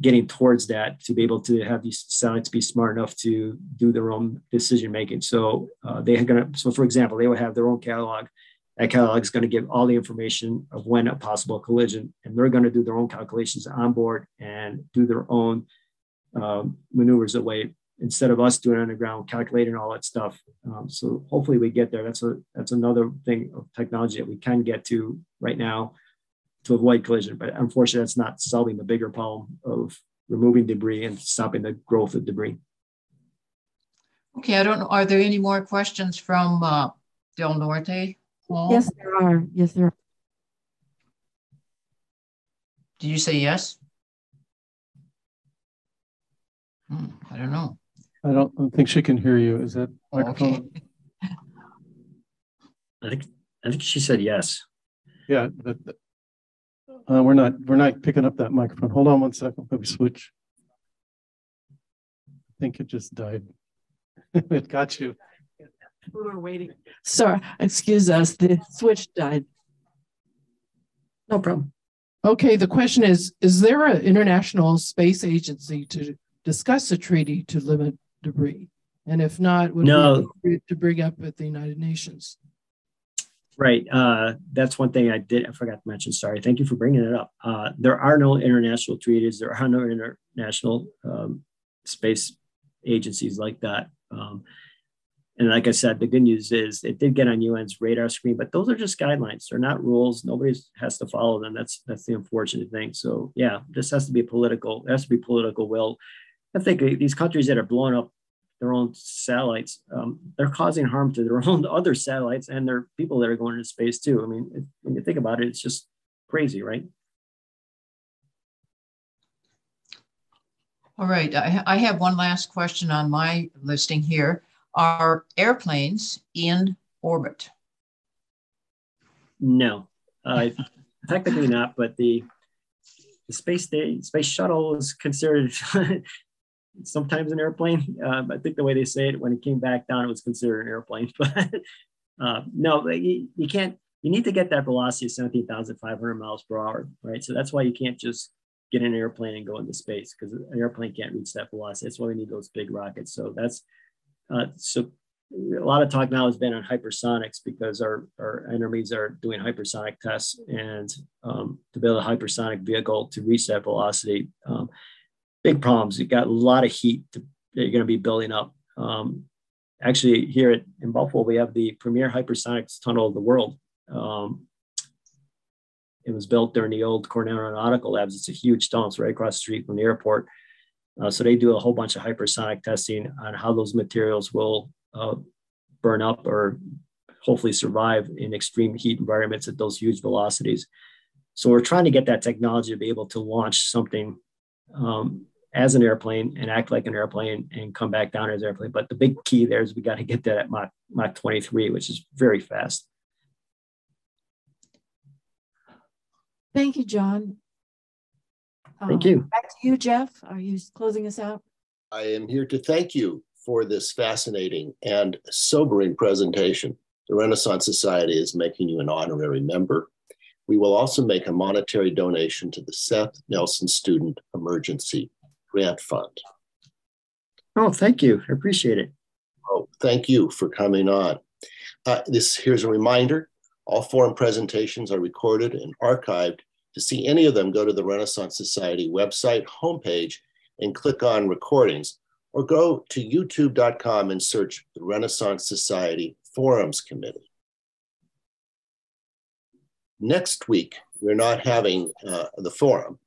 getting towards that to be able to have these satellites be smart enough to do their own decision making. So uh, they are gonna so for example, they would have their own catalog. That catalog is going to give all the information of when a possible collision, and they're going to do their own calculations on board and do their own um, maneuvers away instead of us doing it on the ground, calculating all that stuff. Um, so hopefully we get there. That's a that's another thing of technology that we can get to right now to avoid collision. But unfortunately, that's not solving the bigger problem of removing debris and stopping the growth of debris. Okay, I don't know. Are there any more questions from uh, Del Norte? Hall? Yes, there are. Yes, there are. Did you say yes? Hmm, I don't know. I don't, I don't think she can hear you. Is that microphone? Okay. I think I think she said yes. Yeah, but uh, we're not we're not picking up that microphone. Hold on one second. Let me switch. I think it just died. it got you. We were waiting. Sorry, excuse us. The switch died. No problem. Okay, the question is Is there an international space agency to discuss a treaty to limit debris? And if not, would no. to bring up at the United Nations? Right. Uh, that's one thing I did. I forgot to mention. Sorry. Thank you for bringing it up. Uh, there are no international treaties. There are no international um, space agencies like that. Um, and like I said, the good news is it did get on UN's radar screen, but those are just guidelines. They're not rules. Nobody has to follow them. That's that's the unfortunate thing. So yeah, this has to be political. It has to be political will. I think these countries that are blowing up their own satellites, um, they're causing harm to their own other satellites and their people that are going into space too. I mean, if, when you think about it, it's just crazy, right? All right, I, I have one last question on my listing here. Are airplanes in orbit? No, uh, technically not, but the, the space day, space shuttle is considered sometimes an airplane. Uh, I think the way they say it, when it came back down, it was considered an airplane. But uh, no, you, you can't. You need to get that velocity of 17,500 miles per hour, right? So that's why you can't just get an airplane and go into space because an airplane can't reach that velocity. That's why we need those big rockets. So that's uh, so a lot of talk now has been on hypersonics because our, our enemies are doing hypersonic tests and um, to build a hypersonic vehicle to reach that velocity. Um, big problems. You got a lot of heat to, that you're going to be building up. Um, actually, here at, in Buffalo, we have the premier hypersonics tunnel of the world. Um, it was built during the old Cornell Aeronautical Labs. It's a huge tunnel. It's right across the street from the airport. Uh, so they do a whole bunch of hypersonic testing on how those materials will uh, burn up or hopefully survive in extreme heat environments at those huge velocities. So we're trying to get that technology to be able to launch something um, as an airplane and act like an airplane and come back down as an airplane. But the big key there is we got to get that at Mach, Mach 23, which is very fast. Thank you, John. Thank um, you. Back to you, Jeff. Are you closing us out? I am here to thank you for this fascinating and sobering presentation. The Renaissance Society is making you an honorary member. We will also make a monetary donation to the Seth Nelson Student Emergency Grant Fund. Oh, thank you. I appreciate it. Oh, thank you for coming on. Uh, this here's a reminder. All forum presentations are recorded and archived. To see any of them, go to the Renaissance Society website homepage and click on recordings or go to youtube.com and search the Renaissance Society Forums Committee. Next week, we're not having uh, the forum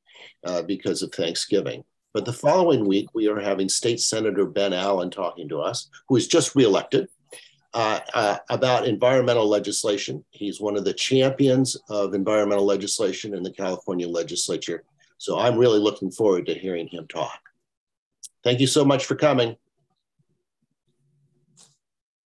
uh, because of Thanksgiving. But the following week, we are having State Senator Ben Allen talking to us, who is just reelected, uh, uh, about environmental legislation. He's one of the champions of environmental legislation in the California legislature. So I'm really looking forward to hearing him talk. Thank you so much for coming.